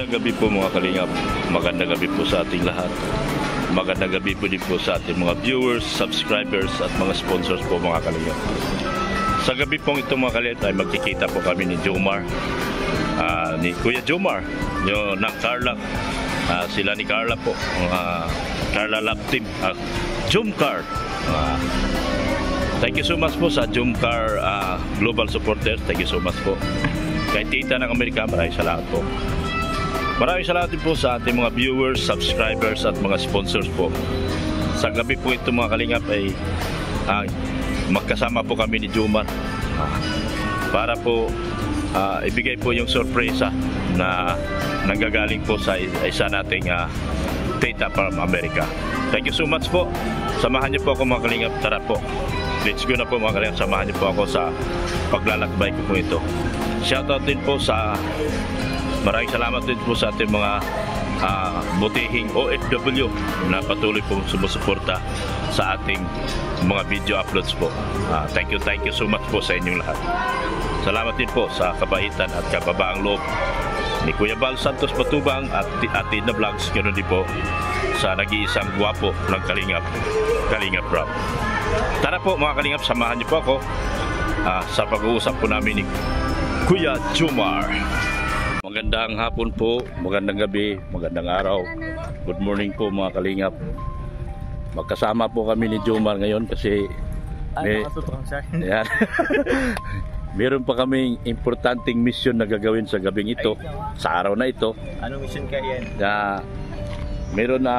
Magandang gabi po mga kalingap. Magandang gabi po sa ating lahat. Magandang gabi po din po sa ating mga viewers, subscribers at mga sponsors po mga kalingap. Sa gabi pong ito mga kalingap ay magkikita po kami ni Jomar. ah, ni Kuya Jomar, yung ng Carla. Ah, sila ni Carla po. Uh, Carla Lab Team. Uh, Jomcar. Ah, Thank you so much po sa Jumcar ah, Global Supporters. Thank you so much po. Kay Tita ng Amerika, maraming salamat po. Maraming salamat po sa ating mga viewers, subscribers at mga sponsors po. Sa gabi po ito mga kalingap ay ah, magkasama po kami ni Jumar ah, para po ah, ibigay po yung sorpresa na nanggagaling po sa isa nating ah, Tita from America. Thank you so much po. Samahan niyo po ako mga kalingap. Tara po. Let's go na po mga kalingap. Samahan niyo po ako sa paglalakbay ko po ito. Shoutout din po sa maraming salamat din po sa ating mga ah, butihing OFW na patuloy po sumusuporta sa ating mga video uploads po. Ah, thank you, thank you so much po sa inyong lahat. Salamat din po sa kabaitan at kababaang loob ni Kuya Bal Santos Batubang at Ate na Vlogs ganoon din po sa nag-iisang gwapo ng Kalingap, Kalingap Rob. Tara po mga Kalingap, samahan niyo po ako ah, sa pag-uusap po namin ni Kuya Jumar. Magandang hapon po, magandang gabi, magandang araw. Good morning po mga Kalingap. Magkasama po kami ni Jumar ngayon kasi may? Ayan. Meron pa kaming importanteng mission na gagawin sa gabing ito, sa araw na ito. Anong mission ka yan? Na meron na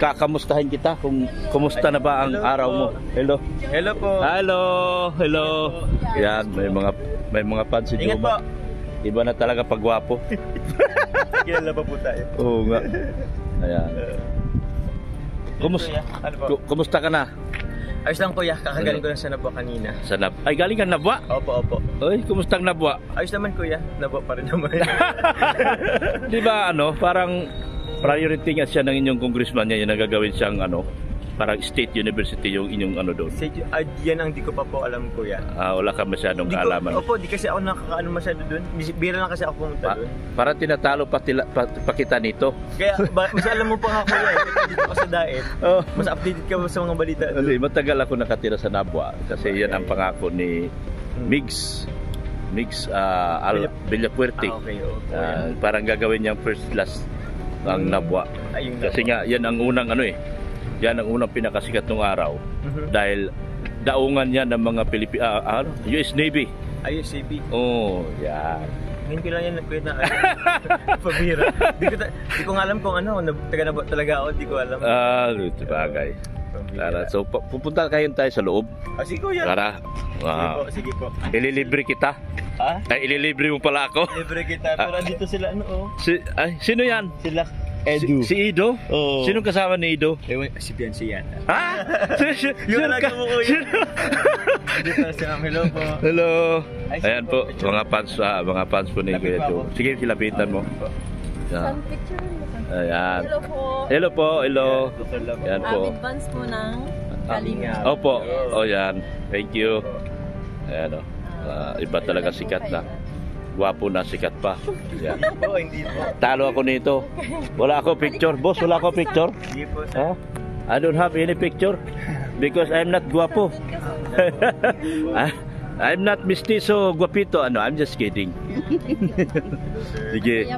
kakamustahin kita kung kumusta na ba ang Hello araw mo. Hello. Hello po. Hello. Hello. Yan, may mga may mga fans si. Juma. Iba na talaga pagwapo. Kilala pa po tayo. Oo nga. Ayan. Kumus Ano po? ku- kumusta ka na? Ayos lang kuya, kakagaling ko lang sa Nabwa kanina. Sa Nab Ay, galing ka Nabwa? Opo, opo. Oy, kumusta ang Nabwa? Ayos naman kuya, Nabwa pa rin naman. Di ba ano, parang priority nga siya ng inyong congressman niya yung nagagawin siyang ano, parang state university yung inyong ano doon. Sa, ah, yan ang di ko pa po alam kuya. Ah, wala ka masyadong Di ko, kaalaman. opo, di kasi ako nakakaano masyado doon. Bira lang kasi ako pumunta Pa, doon. parang tinatalo pa, tila, pa, pa kita nito. Kaya ba, mas alam mo pa nga kuya, eh, dito ka sa daet. Oh. Mas updated ka sa mga balita. doon. Kasi matagal ako nakatira sa Nabwa kasi yan ang pangako ni Migs. Migs uh, Al Villa- Villapuerte. Ah, okay, okay. Ah, parang gagawin niyang first class ang Hmm. Nabwa. Ayun Kasi nga yan ang unang ano eh. Yan ang unang pinakasikat ng araw Mhm. dahil daungan yan ng mga Pilipi ah, ano, US Navy. Ayun, CP. Oh, yan. Ngayon ko lang yan kuya na pabira. Di ko, ta- di ko nga alam kung ano, na, taga na talaga ako, di ko alam. Ah, ito bagay. Tara, so pu- pupunta kayo tayo sa loob. Ah, sige kuya. Tara. Sige Ah, po, sige po. ililibre kita. Ha? Ay, ililibre mo pala ako. Libre kita. Pero dito sila ano oh. Si, ay, sino yan? Sila Si, si Ido? Oo. Sinong kasama ni Ido? Ewan, si Beyonce yan. Ha? Si- si- Yung sino ka- mo, sino- Dito si Ma'am Hello po. Hello. Ay, Ayan po, picture. mga fans, ah, mga fans po ni Kuya ako. Sige, kilapitan mo. Yan. Isang picture mo. Ayan. Hello po. Hello po, hello. Dr. Love. Yan po. Avid fans po ng Kalinga. Opo. Oh, yan. Thank you. Ayan o. Ah, iba talaga sikat na. Gwapo na sikat pa. Yan. Hindi po, hindi po. Talo ako nito. Wala ako picture. Boss, wala ako picture. Hindi po. Huh? I don't have any picture because I'm not guapo. I- I'm not mestizo guapito. Ano, I'm just kidding. Sige,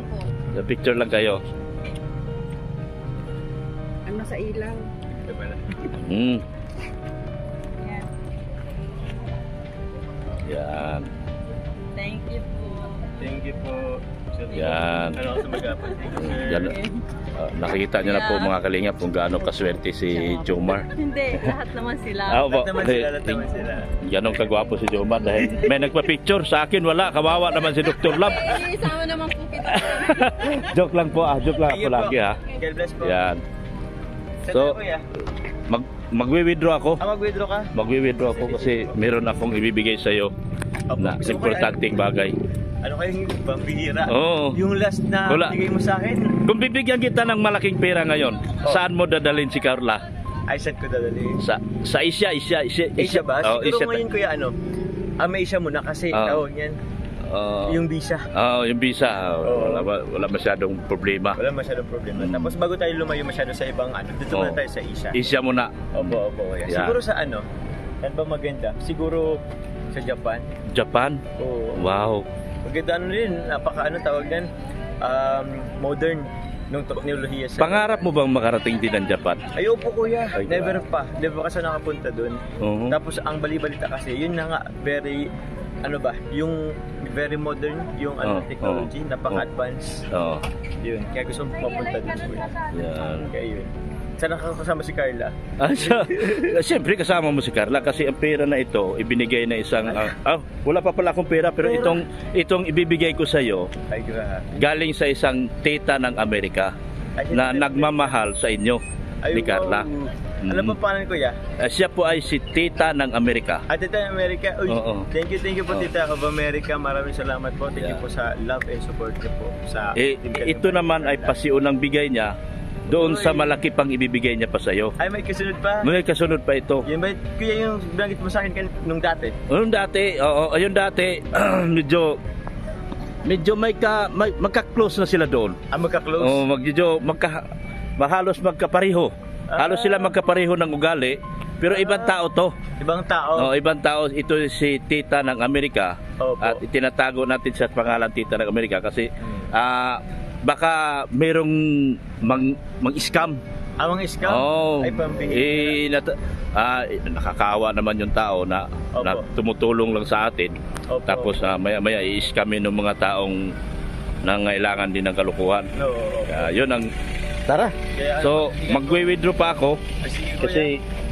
sa picture lang kayo. Ano sa pala. Hmm. Yan. Yan. Thank you po. Sir. Yan. Ano ako sa mag-apon? Thank you, sir. Yan. Ah, nakikita niyo na po mga kalingap kung gaano kaswerte si Jomar. Hindi, lahat naman sila. Ah. Lahat naman sila, lahat naman sila. Ganon kagwapo si Jomar dahil may nagpa-picture sa akin wala kawawa naman si Dr. Lab. Isama naman po kita. joke lang po ah, joke lang you lagi ah. God bless po. Yan. So? Mag magwi-withdraw ako. Ah, mag-withdraw ka? Magwi-withdraw ako kasi meron akong ibibigay sa iyo na importanteng bagay. Ano kayong pambihira? Oo. Yung last na Wala. bigay mo sa akin, Kung bibigyan kita ng malaking pera ngayon, saan mo dadalhin si Carla? ay saan ko dadali? Sa sa Asia, Asia, Asia, Asia ba? Oh, Siguro Asia. ngayon kuya ano, ah, may Asia muna kasi Oo. oh. yan. Oo. yung visa. Oo, yung visa, ah, Oo. wala, ba- wala masyadong problema. Wala masyadong problema. Mm. Tapos bago tayo lumayo masyado sa ibang ano, dito muna Oo. tayo sa Asia. Isya mo na, Opo, opo. kuya. Yeah. Siguro sa ano, saan ba maganda? Siguro sa Japan. Japan. Oo. Wow. Maganda ano rin, napaka ano tawag yan, um, modern nung teknolohiya sa... Pangarap mo bang makarating din ng Japan? Ay, opo kuya. Ay, Never pa. Never kasi nakapunta doon. Oo. Tapos ang balibalita kasi, yun na nga, very, ano ba, yung very modern, yung ano, Oh, technology, oh, napaka-advanced. Oo. Yun, kaya gusto mo mapunta doon kuya. Yan. Kaya yun. Sana kasama si Carla. Ah, siya, siyempre kasama mo si Carla kasi ang pera na ito ibinigay na isang ah, ah, wala pa pala akong pera pero itong itong ibibigay ko sa iyo Ay, grabe. galing sa isang tita ng Amerika Ay, na nagmamahal sa inyo Ay, ni Carla. wow. Mm. Alam mo paano kuya? Ah, siya po ay si tita ng Amerika. At Tita America, uy, Oo. thank you, thank you po Oo. Tita of America. Maraming salamat po. Thank you Yeah. po sa love and support niyo po sa Eh, Team ito naman ay pasiunang bigay niya doon sa malaki pang ibibigay niya pa sa iyo. Ay, may kasunod pa. May kasunod pa ito. Yan ba, kuya yung binanggit mo sa akin kan- nung dati? Ayun dati, oo, ayun dati, medyo medyo may ka may, magka-close na sila doon. Ah, magka-close? Oh, magjo magka mahalos magkapareho. Ah. Halos sila magkapareho ng ugali, pero ibang tao to. Ibang tao? Oh, ibang tao ito si Tita ng Amerika Opo. at itinatago natin sa pangalan Tita ng Amerika kasi Hmm. ah baka merong mang, mang-scam. Amang scam? Oh, Ay, pambihira. eh, nat- ah, nakakaawa naman yung tao na, Opo. na tumutulong lang sa atin. Opo. Tapos ah, maya-maya i-scamin ng mga taong nangailangan din ng kalukuhan. No. Kaya yun ang Tara. Kaya, So, sige, magwi-withdraw pa ako Ah, Sige, kuya. kasi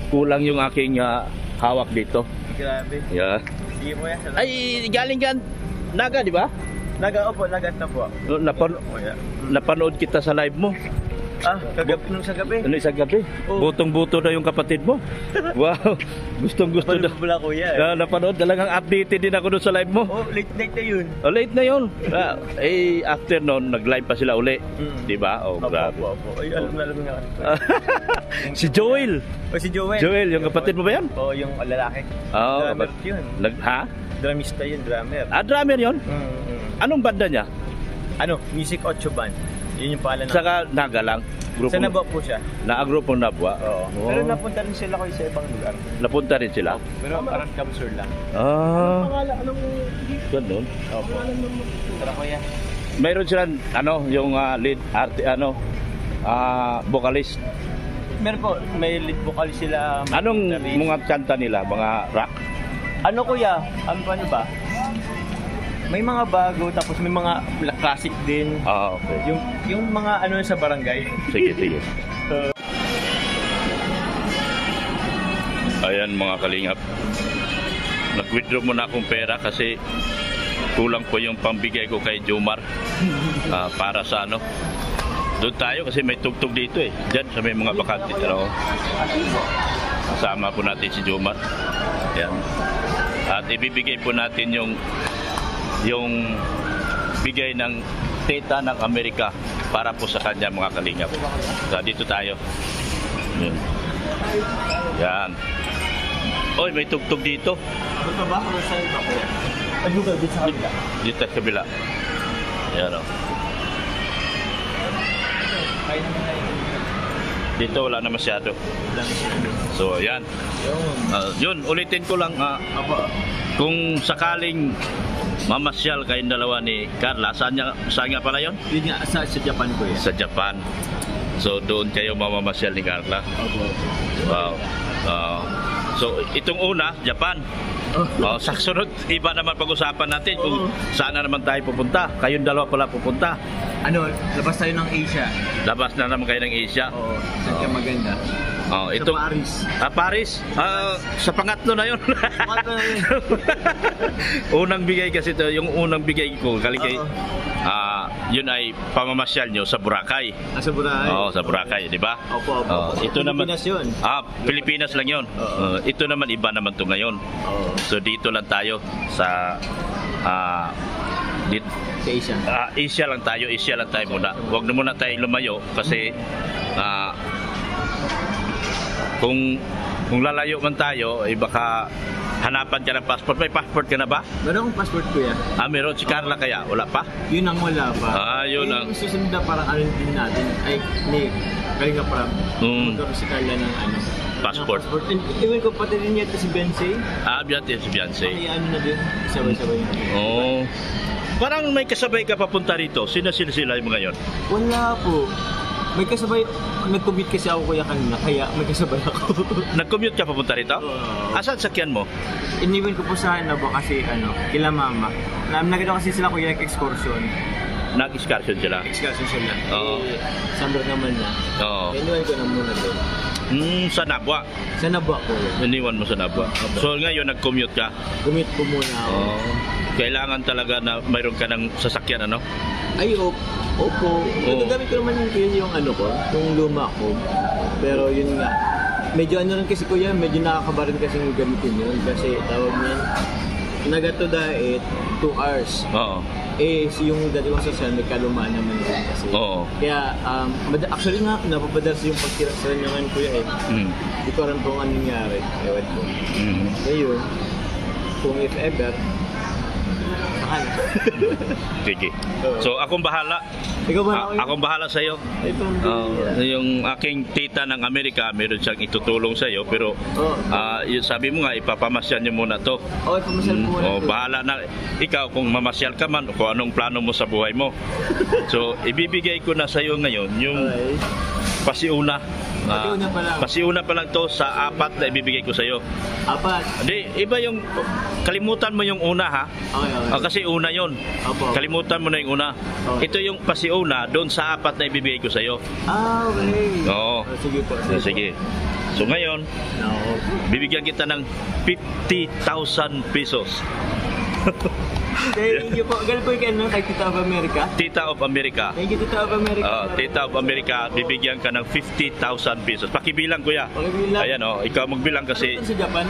kulang yung aking ah, hawak dito. Grabe. Yeah. Sige, kuya. Salamat. Ay, galing ka Naga, di ba? Naga, opo, nagat na po. Napan Kuya. napanood kita sa live mo. Ah, kagabi, nung sa gabi. Ano isang gabi? Oo. Butong-buto na yung kapatid mo. Wow. Gustong-gusto na. Pala kuya. eh. Ah, napanood talagang updated din ako doon sa live mo. Oh, late night na yun. Oh, late na yun. Ah, eh, after noon, nag-live pa sila uli. Mm. Di ba? Oh, Opo, grabe. opo, opo. Ay, alam na alam nga. si Joel. O si Joel. Joel, yung kapatid mo ba yan? Oo, yung lalaki. Oo, drummer yun. Nag, ha? Dramista yun, drummer. Ah, drummer yun? Mm, mm. Anong banda niya? Ano, Music 8 Band. Yun yung pangalan ng... Saka Naga lang. Grupo, Sa Nabok po siya. Na grupo Nabwa. Oo. Oh. Pero napunta rin sila ko sa ibang lugar. Napunta rin sila. Pero parang kabsur lang. Ah. Ganun. Opo. Tara kuya. Mayroon silang ano, yung ah, lead art ano, ah, vocalist. Meron po, may lead vocal sila. Anong mga kanta nila? Mga rock? Ano kuya? Ano pa ano ba? May mga bago, tapos may mga classic din. Ah, okay. Yung yung mga ano sa barangay. Sige, sige. Ayan mga kalingap. Nag-withdraw muna akong pera kasi kulang po yung pambigay ko kay Jomar Ah, para sa ano. Doon tayo kasi may tugtog dito eh. Diyan sa may mga bakante. Ano, kasama po natin si Jomar. Ayan. At ibibigay po natin yung yung bigay ng teta ng Amerika para po sa kanya mga kalingap. So, dito tayo. Yan. Yan. Oy, may tugtog dito. Pa ba? Ano sa iba kuya? Ano ba dito sa kabila? Dito sa kabila. Yan o. Kaya naman tayo. Dito wala na masyado. So, yan. Yung. Ah, yun, ulitin ko lang. Apo. kung sakaling mamasyal kayong dalawa ni Carla, saan, niya, saan nga pala yun? Yun nga, sa, sa Japan kuya. Sa Japan. So, doon kayo mamamasyal ni Carla. Opo. Wow. Ah, so, itong una, Japan. Oh, sa sunod, iba naman pag-usapan natin kung saan na naman tayo pupunta. Kayong dalawa pala pupunta. Ano, labas tayo ng Asia. Labas na naman kayo ng Asia. Oo. Saan ka maganda? Oh, Sa itong Paris. Ah, Paris. Ah, sa pangatlo na 'yon. Pangatlo na yun. unang bigay kasi to, yung unang bigay ko kaligay. Oo. Ah, yun ay pamamasyal nyo sa Boracay. Nasa Boracay. Oo, sa Boracay, di ba? Opo, opo. Opo. ito naman Pilipinas yun. Ah, Pilipinas lang 'yon. Oo. ito naman iba naman to ngayon. Oo. So dito lang tayo sa ah dit, Sa Asia. ah, Asia lang tayo, Asia lang tayo muna. Huwag na muna tayo lumayo kasi ah, kung kung lalayo man tayo, eh baka hanapan ka ng passport. May passport ka na ba? Meron akong passport kuya. Ah, meron. Si Carla kaya? Wala pa? Yun ang wala pa. Ah, yun ang- Yung susunod na parang din natin, ay, ni, Kalinga Prab, Mm. magkaroon si Carla ng ano, Passport. ng passport. And, ewan ko pati din yata si Bensei, Ah, Beyonce, si Beyonce. ay ano na din, sabay-sabay na din. Oh. Parang may kasabay ka papunta rito. Sino sila mga yon? Wala po. May kasabay, nag-commute kasi ako kuya kanina, kaya may kasabay ako. Nag-commute ka papunta rito? Oo. Asan sakyan mo? Iniwan ko po sa ano ba kasi ano, kila mama. Na, nagano kasi sila kuya excursion. Nag-excursion sila. Excursion sila. Oo. Eh, summer naman na. Oo. Iniwan ko na muna doon. Hmm, sa Nabwa. Sa Nabwa ko. Iniwan mo sa Nabwa. So ngayon nag-commute ka. Commute ko muna ako. Oh. Kailangan talaga na mayroon ka ng sasakyan ano? Ay, op, opo. Oo. Nagagamit ko naman yung, yun yung ano ko, yung luma ko. Pero yun nga, medyo ano rin kasi kuya, medyo nakakaba rin kasi yung gamitin yun. Kasi tawag niyan, nagato diet, 2 hours. Oo. Eh, si yung dati kong sasyan, may kalumaan naman rin kasi. Oo. Kaya, um, actually nga, napapadalas yung pagkira sa naman kuya eh. Mm. Hindi ko alam kung anong nangyari. Ewan ko. Mm. Ngayon, kung if ever, na. Sige. So akong bahala. Ikaw A- akong bahala sa iyo. Ah, yung aking tita ng Amerika, meron siyang itutulong sa iyo pero ah, yun, sabi mo nga ipapamasyan niyo muna to. Oh, pamasyal Mm, po muna. oh, to. bahala na. Ikaw, kung mamasyal ka man, kung anong plano mo sa buhay mo. So, ibibigay ko na sa iyo ngayon yung Okay. Pasiuna. Ah, Pasiuna pa lang. pasiuna pa lang to sa apat na ibibigay ko sa iyo. Apat. Hindi, iba yung, kalimutan mo yung una ha. Okay, okay. Ah, kasi una yon. Opo. Kalimutan mo na yung una. Okay. Ito yung pasiuna doon sa apat na ibibigay ko sa iyo. Ah, okay. Oo. Oh, sige po. So, sige. So ngayon, No. bibigyan kita ng 50,000 pesos. Thank you po. Po yung ano, kay Tita of America. Tita of America. Thank you, Tita of America. Ah, Tita of America, bibigyan ka ng 50,000 pesos. Pakibilang kuya. Pakibilang. Ayan oh, ikaw magbilang kasi Ano sa Japan?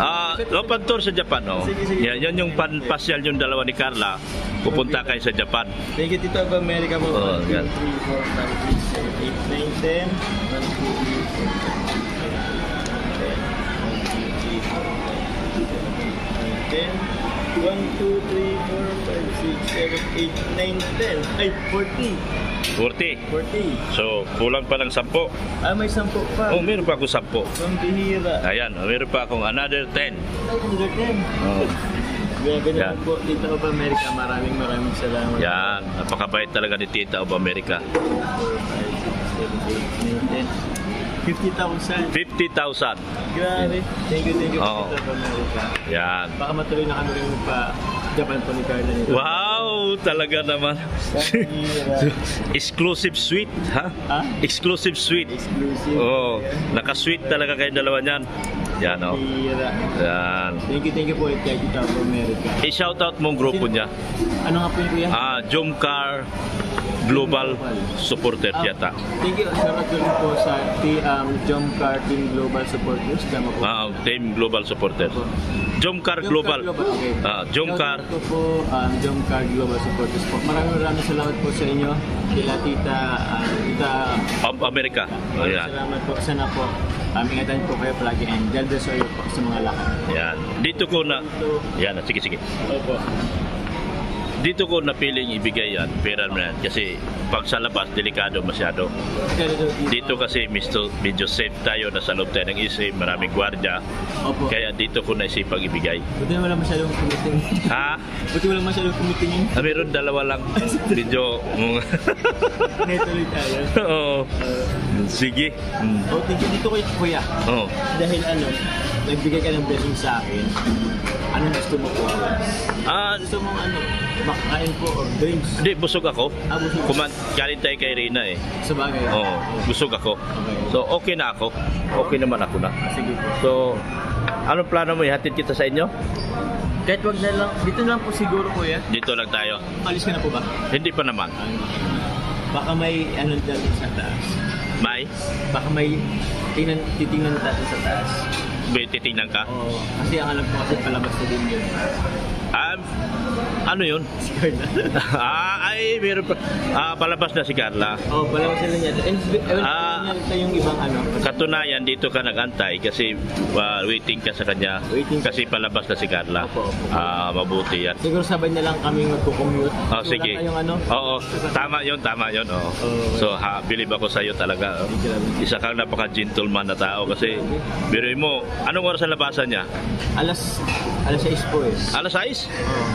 ah uh, tour sa Japan oh. Sige, sige. Yan, yan yung panpasyal yung dalawa ni Carla. Pupunta kayo sa Japan. Thank you, Tita of America po. 1, 2, 3, 4, 5, yan. 6, 7, 8, 9, 10. 1, 2, 3, 4, 5, 6, 7, 8, 9, 10. 1, 2, 3, 4, 5, 6, 7, 8, 9, 10. Ay, 40. 40. 40. So, kulang pa ng 10. Ah, may 10 pa. Oh, meron pa ako 10. Ang bihira. Ayan, meron pa akong another 10. Ay, 110. Oh. Ganun Yan. po, Tita of America. Maraming maraming salamat. Yan, napakabait talaga ni Tita of America. 4, 5, 6, 7, 8, 9, 10. 50,000. 50,000. Grabe. Thank you, thank you, Oo. Tita of America. Yan. Baka matuloy na kami rin pa Japan po ni Carla nito. Wow, talaga naman. Exclusive suite, ha? Ha? Exclusive suite. Exclusive. Oh, naka-suite talaga kayo dalawa niyan. Yan, oh. Yan. Thank you, thank you po kay Tita of America. I-shoutout mo ang grupo niya. Ano nga po yun, kuya? Ah, Jomcar Global Supporter Ah, yata. Thank you. Ko rin po sa um, Jomcar Team Global Supporters. Tama po. Ah, Team Global Supporter. Jomcar Global. Okay. Ah, Jomcar. Po um, Jomcar Global Supporters po. Maraming maraming salamat po sa inyo. Kila Tita, ah, Tita of America. Maraming Ayan. salamat po. Sana po um, ingatan po kayo palagi and God bless you po sa mga lakad. Yan. Dito ko na Yan, sige sige. opo. Dito ko napiling ibigay yan, pera mo yan. Kasi pag sa labas, delikado masyado. Dito, kasi medyo, medyo safe tayo, nasa loob tayo ng isip, maraming gwardiya. Opo. Kaya dito ko naisipang ibigay. Buti na wala masyadong kumiting. Ha? Buti wala masyadong kumitingin. Ah, meron dalawa lang. Medyo... Netuloy tayo. Oo. Uh, Sige. Mm. oh, thank you dito kay Kuya. Oo. Dahil ano, nagbigay ka ng blessing sa akin. Anong gusto mo po? Ah, Gusto mo ano, makakain po or drinks? hindi, busog ako. Ah, busog. Kuman, galing tayo kay Rina eh. Sa bagay. Oo, busog ako. Okay. So, okay na ako. Okay naman ako na. Sige po. So, anong plano mo? Ihatid kita sa inyo? Kahit wag na lang, dito na lang po siguro kuya. Dito lang tayo. Alis ka na po ba? Hindi pa naman. Ano? Baka may ano dyan sa taas. May? Baka may tingnan, titingnan natin sa taas. Titingnan ka? Oo. Kasi ang alam ko kasi palabas na din yun. Um, Ano yun? Si Carla. ah, ay, meron pa. Ah, palabas na si Carla. oh, palawa sila niya. And ko Ah. niya ito yung ibang ano. Katunayan, dito ka nagantay kasi ah, waiting ka sa kanya. Waiting. Kasi palabas na si Carla. Opo, opo. Ah, mabuti yan. Siguro sabay na lang kami magko-commute. Oh, Kasi sige. Wala tayong ano. Oo, tama yun, tama yun. Oo. Oo. So, ha, believe ako sa iyo talaga. oh. Grabe. Isa kang napaka-gentleman na tao kasi biruin mo, anong oras ang labasan niya? Alas, alas 6 po eh. Alas 6? Oo.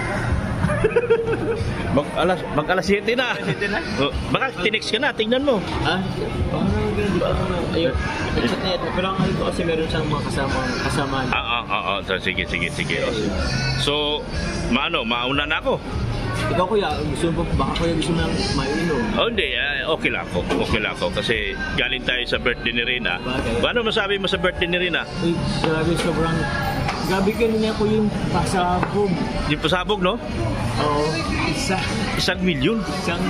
Mag alas, mag alas 7 na. Alas 7 na? Oh, baka tinext ka na, tingnan mo. Parang ganun, di ba? Ayun. Pero ang ano ko kasi meron siyang mga kasama, kasamaan. Ah, ah, ah, ah. So, sige, sige, sige. Oh. So, maano, mauna na ako. Ikaw kuya, gusto mo, baka kuya gusto mo lang mainom. Oh, hindi. ah, okay lang ako. Okay lang ako. Kasi galing tayo sa birthday ni Rina. Bagay. Ano masabi mo sa birthday ni Rina? Uy, grabe, sobrang... Grabe kanina ko yung pasabog. Yung pasabog, no? Oo, isa. Isang milyon. Isang...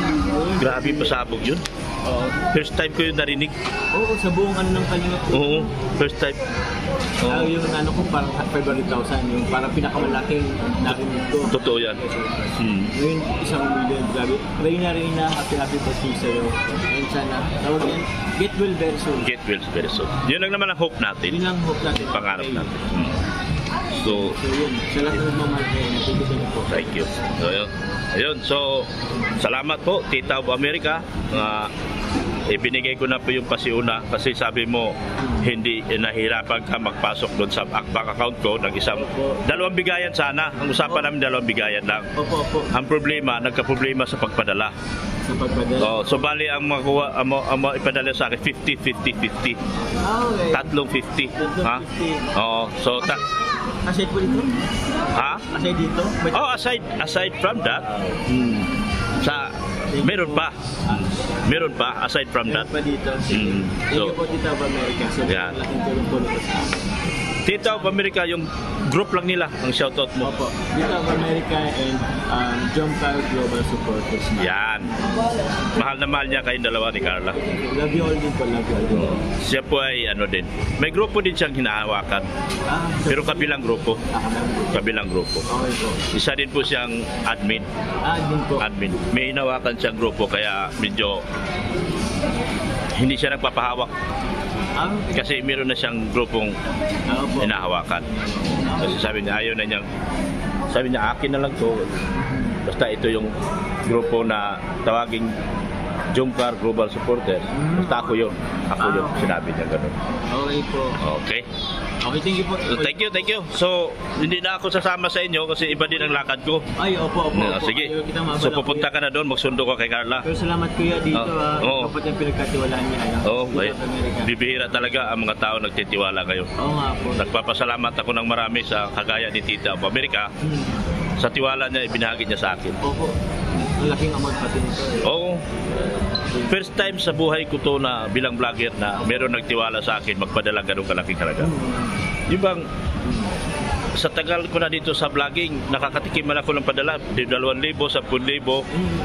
Grabe pasabog yun. Oo. First time ko yung narinig. Oo, sa buong ano ng kalingap ko. Oo, first time. Ah, Oo. yung ano ko parang 500,000, yung parang pinakamalaking narinig ko. Totoo yan. Hmm. Ngayon, isang million, grabe. Reyna, Reyna, happy, happy birthday sa'yo. And sana, tawag yan, get well very soon. Get well very soon. Yun lang naman ang hope Yun natin. lang hope natin. Pangarap Okay. natin. Hmm. So, So yun, sa lahat ng magmamahal kayo, natibigyan niyo po. Thank you. So, yun. Ayun, so, salamat po, Tita of America. Uh, ibinigay ko na po yung pasiuna kasi sabi mo, hindi nahirapan ka magpasok doon sa bank account ko ng isang, dalawang bigayan sana. Ang usapan namin dalawang bigayan lang. Opo, opo, Ang problema, nagka-problema sa pagpadala. sa pagpadala. Oh, so bali ang makuha ang, ang mo ipadala sa akin 50 50 50. Ah, okay. Tatlong 50. Tatlong Ha? 50. Oo. So ta Aside po dito? ha? Aside dito? But, Oh, aside aside from that, hmm. sa meron pa. Meron pa aside from that. Meron pa dito. Mm. Thank So- you po, Tita of America. So, Yeah. laking tulong po nito sa amin. Tita of America yung group lang nila ang shoutout mo. Opo, Tita of America and um, John Carl Global Supporters. Yan. Mahal na mahal niya kayong dalawa ni Carla. Love you all din po, love you all din. Siya po ay ano din. May grupo din siyang hinahawakan. Ah, Pero kabilang grupo. Kabilang grupo. Okay po. Isa din po siyang admin. Ah, din po. admin. May hinawakan siyang grupo kaya medyo hindi siya nagpapahawak Ah. Kasi meron na siyang grupong Ah, hinahawakan. Kasi sabi niya ayaw na niyang sabi niya akin na lang to. Basta ito yung grupo na tawaging Jumcar Global Supporters. Basta ako yun. Ako yun. Sinabi niya ganun. Okay po. Okay. Okay, thank you po. So, thank you, thank you. So, hindi na ako sasama sa inyo kasi iba din ang lakad ko. Ay, opo, opo. Ah, opo. sige. Ayaw So, pupunta kuya. ka na doon. Magsundo ka kay Carla. Pero salamat kuya dito Ah, ah. oo. Kapag yung pinagkatiwalaan niya. Ano, of America. bibihira talaga ang mga tao nagtitiwala kayo. Oo nga po. Nagpapasalamat ako ng marami sa kagaya ni Tita of America. Hmm. Sa tiwala niya, ibinahagi niya sa akin. Opo. Ang laking amount pati nito. eh. Oo. First time sa buhay ko to na bilang vlogger na meron nagtiwala sa akin magpadala ganun kalaking halaga. Hmm. Di bang sa tagal ko na dito sa vlogging, nakakatikim man ako ng padala, 2,000, 10,000,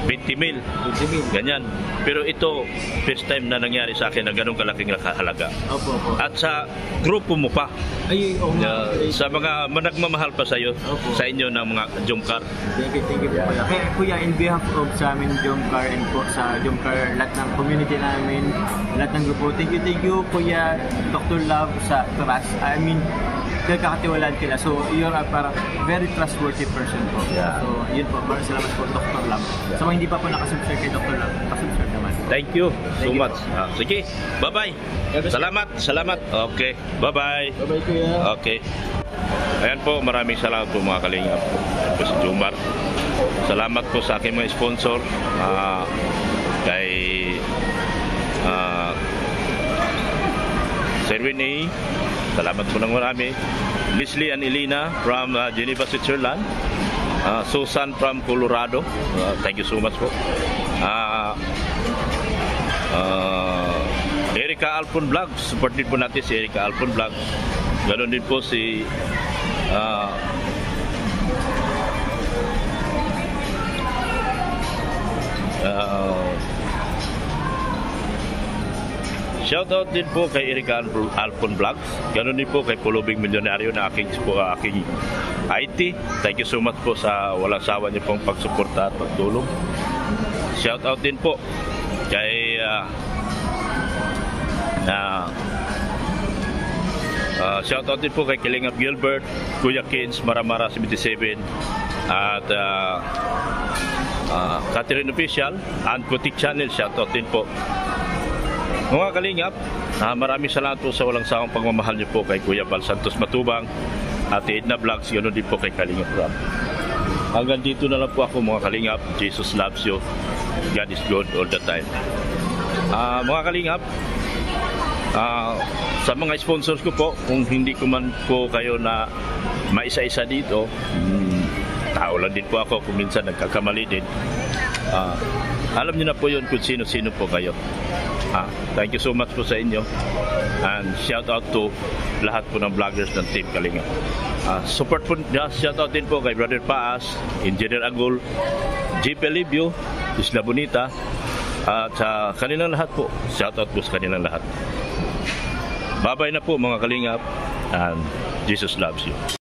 20 mil, Sige. ganyan. Pero ito, first time na nangyari sa akin na ganun kalaking halaga. Opo, opo. At sa grupo mo pa, Ay, nga. Uh, sa mga nagmamahal pa sa iyo, Opo. sa inyo ng mga jumkar. Thank you, thank you po kuya. Kaya kuya, in behalf of sa amin, Jomcar and po sa Jomcar, lahat ng community namin, lahat ng grupo, thank you, thank you kuya Dr. Love sa trust. I mean, kagkakatiwalaan kila. So, you're a parang very trustworthy person po. Yeah. So, yun po. Maraming salamat po, Dr. Love. Sa mga hindi pa po nakasubscribe kay Dr. Love, nakasubscribe naman. Thank you so Thank you much. Ah, sige, bye-bye. Salamat, salamat. Okay, bye-bye. Bye-bye kuya. Okay. Ayan po, maraming salamat po mga kalingap. Ayan po si Jumar. Salamat po sa aking mga sponsor. ah, kay ah, Serwin A. Salamat po ng marami. Leslie and Elena from ah, Geneva, Switzerland. Ah, Susan from Colorado. Ah, thank you so much po. Ah, ah, Erika Alpon Vlog. Support din po natin si Erika Alpon Vlog. Ganon din po si ah, ah, Shoutout din po kay Erika Alp- Alpon Vlogs. Ganon din po kay Pulubing Milyonaryo na aking, po, aking IT. Thank you so much po sa walang sawa niyo pong pagsuporta at pagtulong. Shoutout din po kay ah, ah, ah, shoutout din po kay Kilingap Gilbert, Kuya Kins, Maramara 77 at ah, ah, Catherine Official and Kutik Channel. Shoutout din po. Mga kalingap, ah, maraming salamat po sa walang sawang pagmamahal niyo po kay Kuya Bal Santos Matubang at Edna Vlogs, ganoon din po kay Kalingap Rob. Hanggang dito na lang po ako mga kalingap. Jesus loves you. God is good all the time. Ah, mga kalingap, ah, sa mga sponsors ko po, kung hindi ko man po kayo na maisa-isa dito, hmm, tao lang din po ako kung minsan nagkakamali din. Ah, alam niyo na po yun kung sino-sino po kayo. Ah, thank you so much po sa inyo. And shout out to lahat po ng vloggers ng Team Kalinga. Ah, support po, yeah, shout out din po kay Brother Paas, Engineer Agul, JP Libio, Isla Bonita, at sa kanilang lahat po. Shout out po sa kanilang lahat. Babay na po mga kalingap and Jesus loves you.